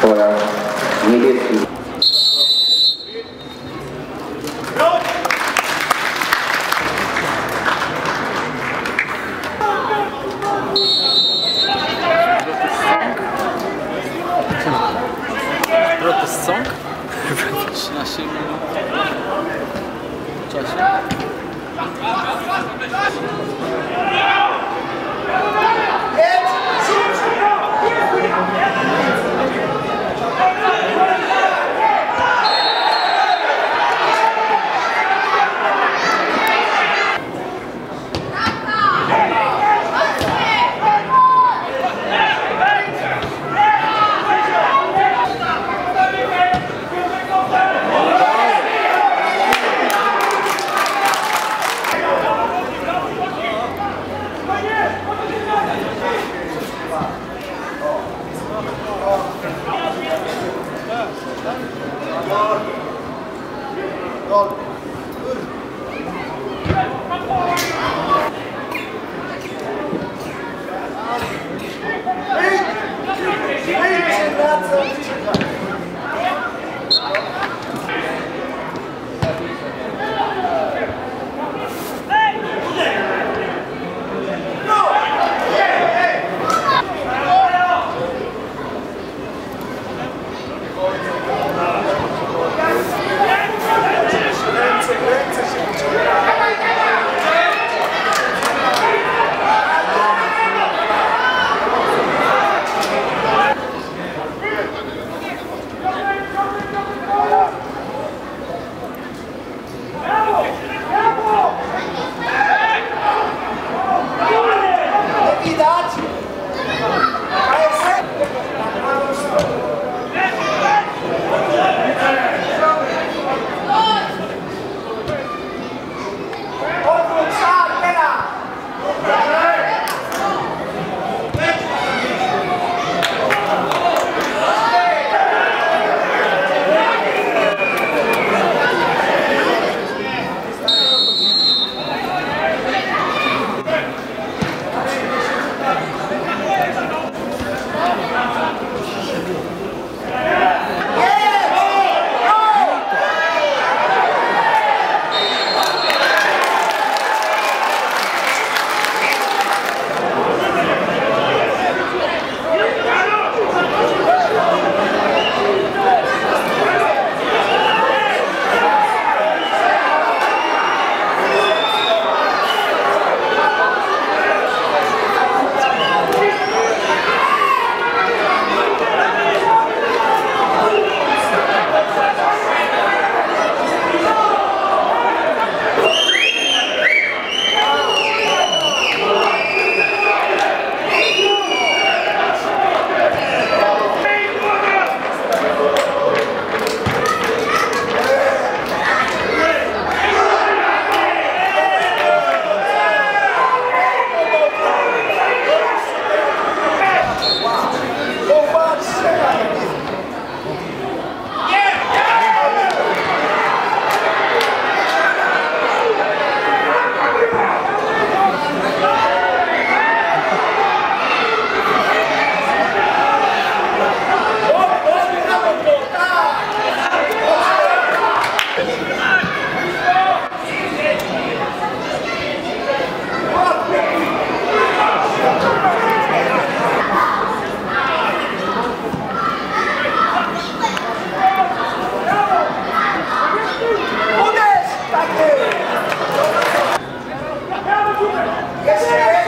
Pora niebieski. Protest song? 13 minut. W. all Yes, sir.